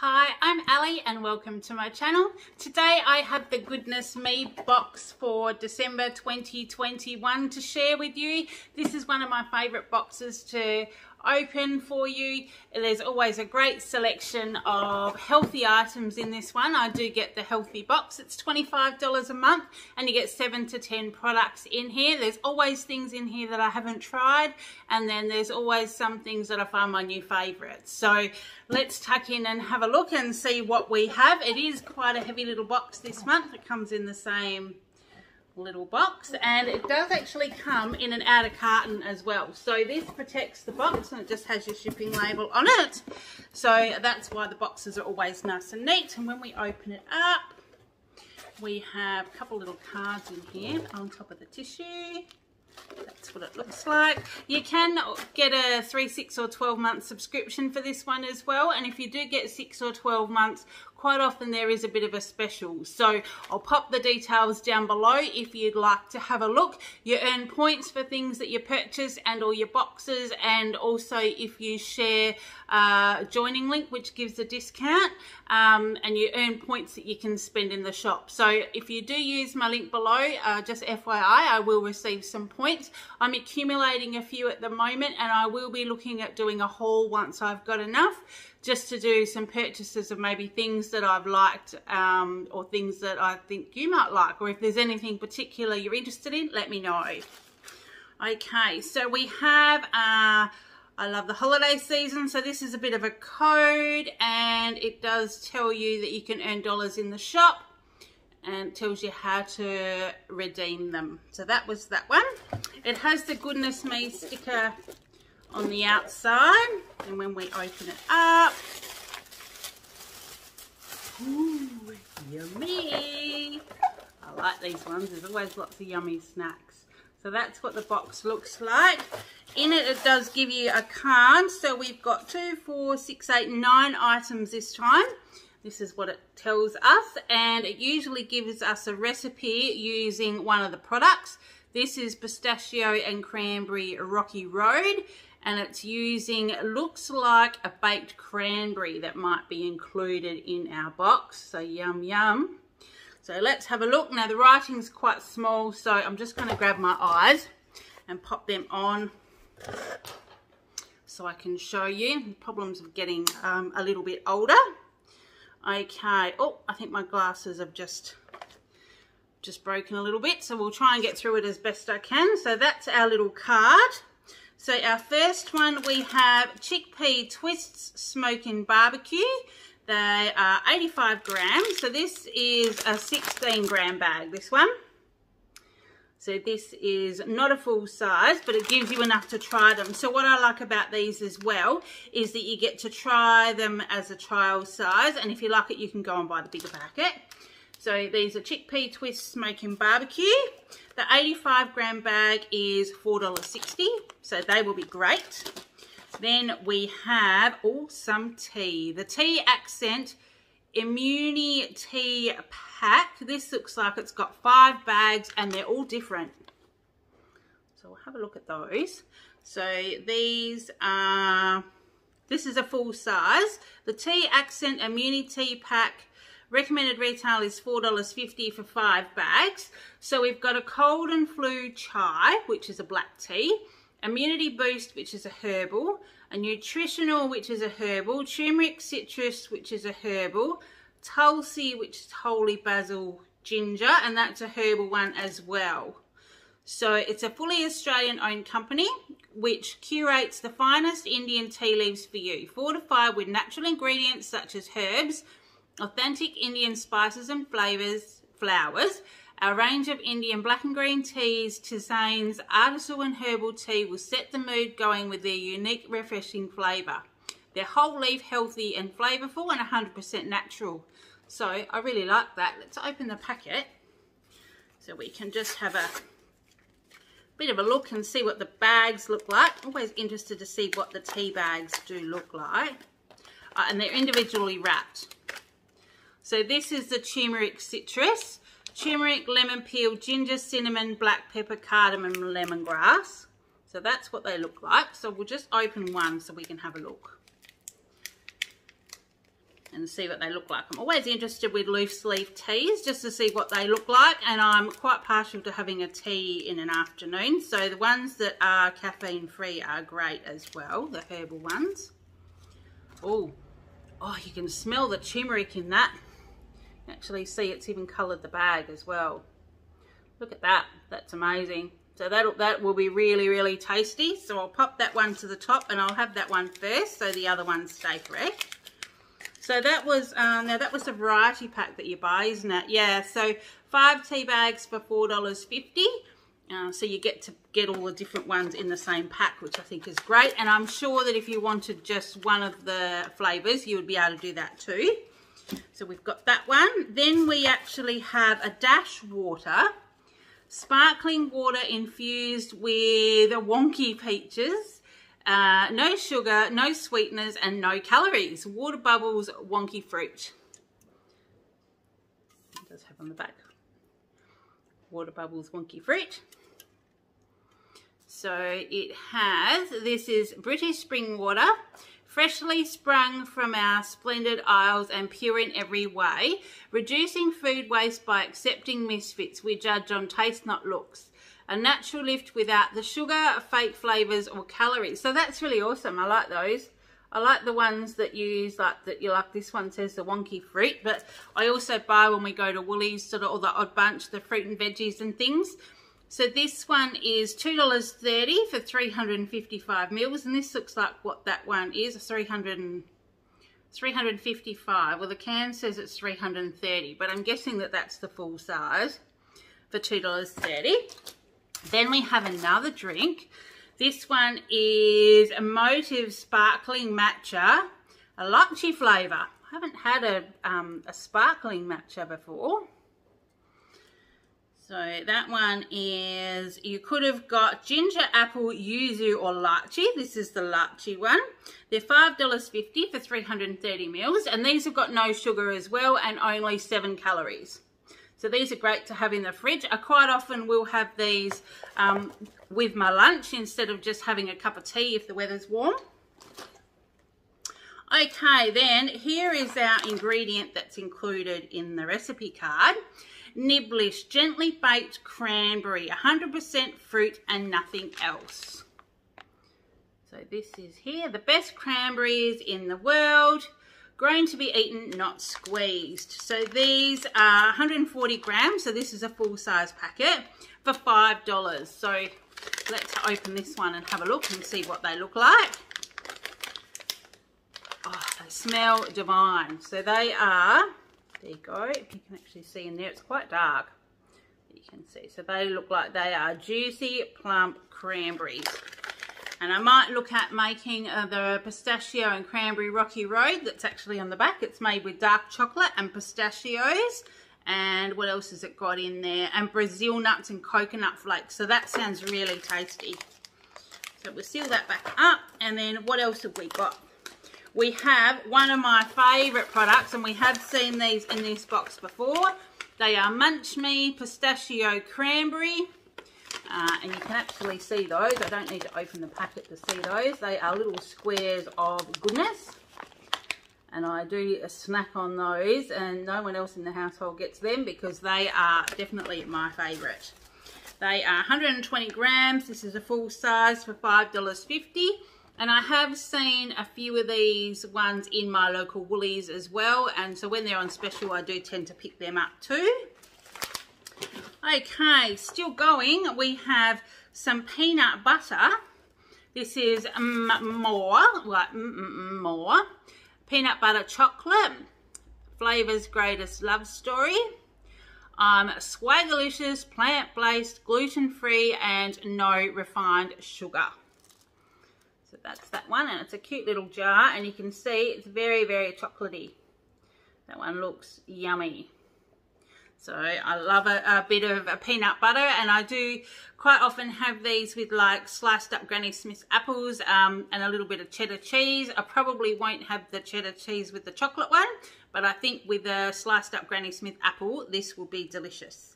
Hi, I'm Ali and welcome to my channel. Today I have the Goodness Me box for December 2021 to share with you. This is one of my favourite boxes to open for you. There's always a great selection of healthy items in this one. I do get the healthy box. It's $25 a month and you get 7 to 10 products in here. There's always things in here that I haven't tried and then there's always some things that I find my new favourites. So let's tuck in and have a look and see what we have. It is quite a heavy little box this month. It comes in the same little box and it does actually come in an outer carton as well so this protects the box and it just has your shipping label on it so that's why the boxes are always nice and neat and when we open it up we have a couple little cards in here on top of the tissue that's what it looks like. You can get a 3, 6 or 12 month subscription for this one as well. And if you do get 6 or 12 months, quite often there is a bit of a special. So I'll pop the details down below if you'd like to have a look. You earn points for things that you purchase and all your boxes and also if you share a joining link which gives a discount um, and you earn points that you can spend in the shop. So if you do use my link below, uh, just FYI, I will receive some points. I'm accumulating a few at the moment and I will be looking at doing a haul once I've got enough just to do some purchases of maybe things that I've liked um, or things that I think you might like or if there's anything particular you're interested in let me know. Okay so we have uh, I love the holiday season so this is a bit of a code and it does tell you that you can earn dollars in the shop and tells you how to redeem them. So that was that one. It has the goodness me sticker on the outside and when we open it up ooh, yummy. I like these ones there's always lots of yummy snacks. So that's what the box looks like. In it it does give you a card. So we've got two four six eight nine items this time. This is what it tells us and it usually gives us a recipe using one of the products. This is pistachio and cranberry rocky road and it's using, looks like a baked cranberry that might be included in our box. So yum, yum. So let's have a look. Now the writing's quite small, so I'm just going to grab my eyes and pop them on so I can show you the problems of getting um, a little bit older. Okay, oh, I think my glasses have just just broken a little bit, so we'll try and get through it as best I can. So that's our little card. So our first one, we have chickpea twists smoking barbecue. They are 85 grams. So this is a 16 gram bag, this one. So this is not a full size, but it gives you enough to try them. So what I like about these as well is that you get to try them as a trial size. And if you like it, you can go and buy the bigger packet. So these are chickpea twist smoking barbecue. The 85 gram bag is $4.60, so they will be great. Then we have, oh, some tea. The Tea Accent Immunity Tea Pack. This looks like it's got five bags and they're all different. So we'll have a look at those. So these are, this is a full size. The Tea Accent Immunity Pack Recommended retail is $4.50 for five bags. So we've got a cold and flu chai, which is a black tea, immunity boost, which is a herbal, a nutritional, which is a herbal, turmeric citrus, which is a herbal, tulsi, which is holy basil ginger, and that's a herbal one as well. So it's a fully Australian owned company which curates the finest Indian tea leaves for you, fortified with natural ingredients such as herbs, authentic Indian spices and flavors, flowers, a range of Indian black and green teas, tisanes, artisan and herbal tea will set the mood going with their unique refreshing flavour. They're whole leaf, healthy and flavourful and 100% natural. So I really like that. Let's open the packet so we can just have a bit of a look and see what the bags look like. Always interested to see what the tea bags do look like. Uh, and they're individually wrapped. So this is the turmeric citrus, turmeric, lemon peel, ginger, cinnamon, black pepper, cardamom, lemongrass. So that's what they look like. So we'll just open one so we can have a look. and see what they look like. I'm always interested with loose leaf teas just to see what they look like and I'm quite partial to having a tea in an afternoon. So the ones that are caffeine free are great as well, the herbal ones. Oh, oh, you can smell the turmeric in that. Actually see it's even coloured the bag as well. Look at that, that's amazing. So that that will be really, really tasty. So I'll pop that one to the top and I'll have that one first so the other ones stay fresh. So that was, um, now that was a variety pack that you buy, isn't it? Yeah, so five tea bags for $4.50. Uh, so you get to get all the different ones in the same pack, which I think is great. And I'm sure that if you wanted just one of the flavours, you would be able to do that too. So we've got that one. Then we actually have a dash water, sparkling water infused with wonky peaches. Uh, no sugar, no sweeteners, and no calories. Water bubbles, wonky fruit. It does have on the back. Water bubbles, wonky fruit. So it has, this is British spring water, freshly sprung from our splendid isles and pure in every way, reducing food waste by accepting misfits we judge on taste not looks a natural lift without the sugar, fake flavours or calories. So that's really awesome. I like those. I like the ones that use like that you like this one says the wonky fruit but I also buy when we go to Woolies sort of all the odd bunch the fruit and veggies and things so this one is $2.30 for 355 mils and this looks like what that one is 300 and 355 well the can says it's 330 but I'm guessing that that's the full size for $2.30 then we have another drink. This one is a Motive Sparkling Matcha, a lychee flavour. I haven't had a, um, a sparkling matcha before. So that one is, you could have got ginger, apple, yuzu or lychee. This is the lychee one. They're $5.50 for 330 mils and these have got no sugar as well and only seven calories. So these are great to have in the fridge. I quite often will have these um, with my lunch instead of just having a cup of tea if the weather's warm. Okay, then here is our ingredient that's included in the recipe card. Nibblish Gently Baked Cranberry, 100% fruit and nothing else. So this is here, the best cranberries in the world grown to be eaten, not squeezed. So these are 140 grams, so this is a full size packet for $5. So let's open this one and have a look and see what they look like. Oh, they smell divine. So they are, there you go, if you can actually see in there, it's quite dark. You can see. So they look like they are juicy, plump cranberries. And I might look at making uh, the pistachio and cranberry rocky road that's actually on the back. It's made with dark chocolate and pistachios. And what else has it got in there? And Brazil nuts and coconut flakes. So that sounds really tasty. So we'll seal that back up. And then what else have we got? We have one of my favourite products. And we have seen these in this box before. They are Munch Me Pistachio Cranberry. Uh, and you can actually see those. I don't need to open the packet to see those. They are little squares of goodness. And I do a snack on those and no one else in the household gets them because they are definitely my favourite. They are 120 grams. This is a full size for $5.50. And I have seen a few of these ones in my local Woolies as well. And so when they're on special, I do tend to pick them up too. Okay, still going. We have some peanut butter. This is more, like more. Peanut butter chocolate. Flavor's greatest love story. Um, Swagalicious, plant-based, gluten-free, and no refined sugar. That's that one, and it's a cute little jar, and you can see it's very, very chocolatey. That one looks yummy. So I love a, a, bit of a peanut butter and I do quite often have these with like sliced up Granny Smith apples um, and a little bit of cheddar cheese. I probably won't have the cheddar cheese with the chocolate one, but I think with a sliced up Granny Smith apple, this will be delicious.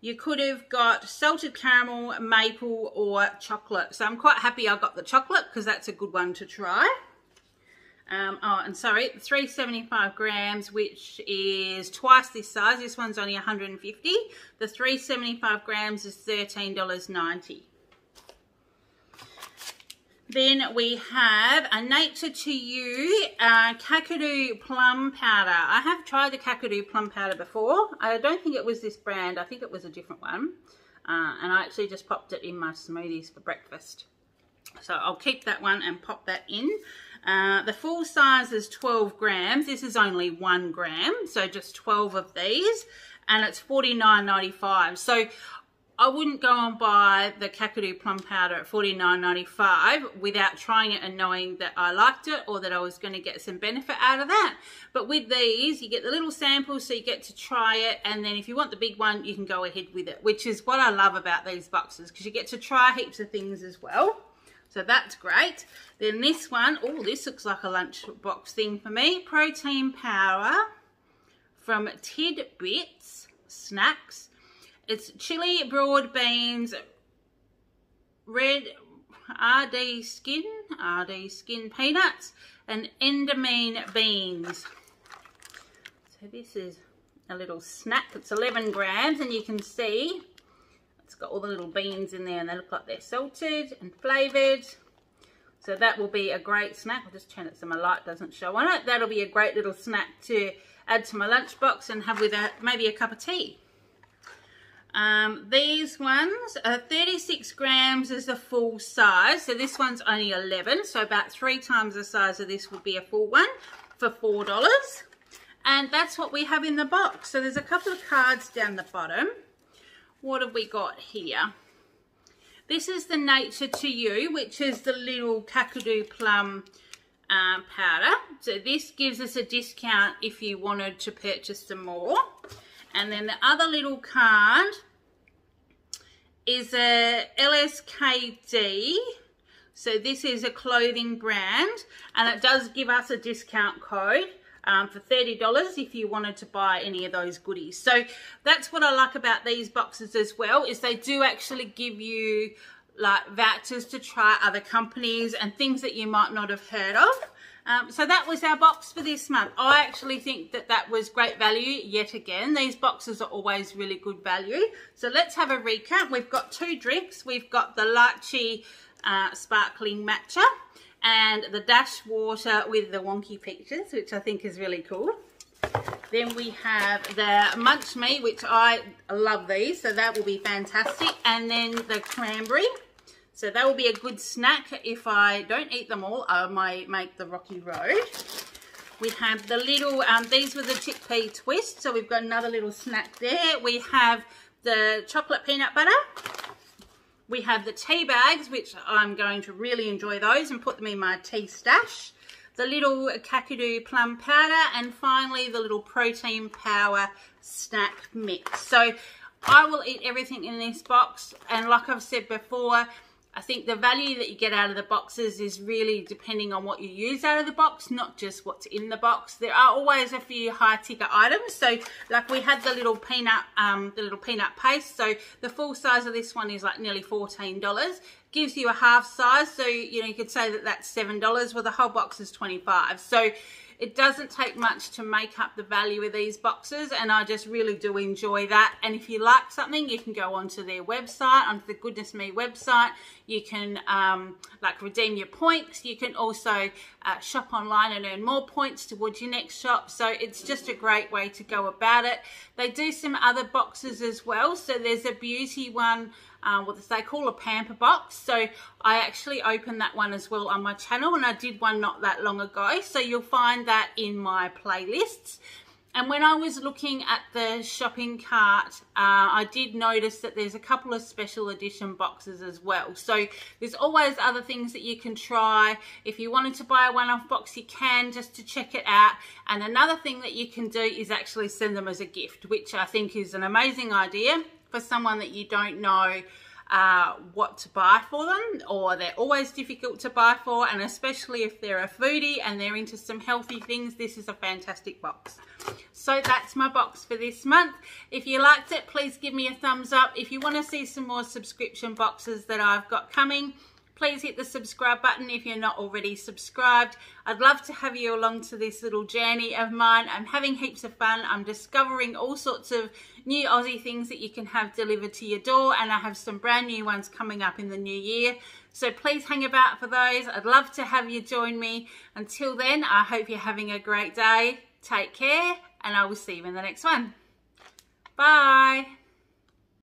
You could have got salted caramel, maple or chocolate. So I'm quite happy I got the chocolate because that's a good one to try. Um, oh, and sorry, 375 grams, which is twice this size. This one's only 150. The 375 grams is $13.90. Then we have a Nature to You uh, Kakadu Plum Powder. I have tried the Kakadu Plum Powder before. I don't think it was this brand. I think it was a different one. Uh, and I actually just popped it in my smoothies for breakfast. So I'll keep that one and pop that in. Uh, the full size is 12 grams. This is only one gram, so just 12 of these. And it's $49.95. So I wouldn't go and buy the Kakadu plum powder at $49.95 without trying it and knowing that I liked it or that I was going to get some benefit out of that. But with these, you get the little samples so you get to try it and then if you want the big one, you can go ahead with it, which is what I love about these boxes because you get to try heaps of things as well. So that's great. Then this one, oh, this looks like a lunchbox thing for me. Protein Power from Tidbits Snacks. It's chili, broad beans, red RD skin, RD skin peanuts, and endamine beans. So this is a little snack. It's 11 grams, and you can see it's got all the little beans in there, and they look like they're salted and flavoured. So that will be a great snack. I'll just turn it so my light doesn't show on it. That'll be a great little snack to add to my lunchbox and have with a, maybe a cup of tea. Um, these ones are 36 grams is the full size. So this one's only 11. So about three times the size of this would be a full one for $4. And that's what we have in the box. So there's a couple of cards down the bottom. What have we got here? This is the Nature to You, which is the little Kakadu Plum um, powder. So this gives us a discount if you wanted to purchase some more. And then the other little card is a LSKD. So this is a clothing brand and it does give us a discount code um, for $30 if you wanted to buy any of those goodies. So that's what I like about these boxes as well is they do actually give you like vouchers to try other companies and things that you might not have heard of. Um, so that was our box for this month. I actually think that that was great value yet again. These boxes are always really good value. So let's have a recap. We've got two drinks. We've got the Lychee uh, Sparkling Matcha and the Dash Water with the wonky pictures, which I think is really cool. Then we have the Munch Me, which I love these, so that will be fantastic. And then the cranberry. So that will be a good snack. If I don't eat them all, I might make the Rocky Road. We have the little, um, these were the chickpea twist. So we've got another little snack there. We have the chocolate peanut butter. We have the tea bags, which I'm going to really enjoy those and put them in my tea stash. The little Kakadu plum powder and finally the little protein power snack mix. So I will eat everything in this box and like I've said before, I think the value that you get out of the boxes is really depending on what you use out of the box, not just what's in the box. There are always a few high ticket items. So like we had the little peanut, um, the little peanut paste. So the full size of this one is like nearly $14. Gives you a half size. So, you know, you could say that that's $7. Well, the whole box is 25 So it doesn't take much to make up the value of these boxes and I just really do enjoy that. And if you like something, you can go onto their website, onto the Goodness Me website. You can um, like redeem your points. You can also uh, shop online and earn more points towards your next shop. So it's just a great way to go about it. They do some other boxes as well. So there's a beauty one um, what they call a pamper box. So I actually opened that one as well on my channel and I did one not that long ago. So you'll find that in my playlists. And when I was looking at the shopping cart, uh, I did notice that there's a couple of special edition boxes as well. So there's always other things that you can try. If you wanted to buy a one-off box, you can just to check it out. And another thing that you can do is actually send them as a gift, which I think is an amazing idea for someone that you don't know uh, what to buy for them or they're always difficult to buy for and especially if they're a foodie and they're into some healthy things this is a fantastic box. So that's my box for this month. If you liked it please give me a thumbs up. If you want to see some more subscription boxes that I've got coming please hit the subscribe button if you're not already subscribed. I'd love to have you along to this little journey of mine. I'm having heaps of fun. I'm discovering all sorts of new Aussie things that you can have delivered to your door and I have some brand new ones coming up in the new year. So please hang about for those. I'd love to have you join me. Until then, I hope you're having a great day. Take care and I will see you in the next one. Bye.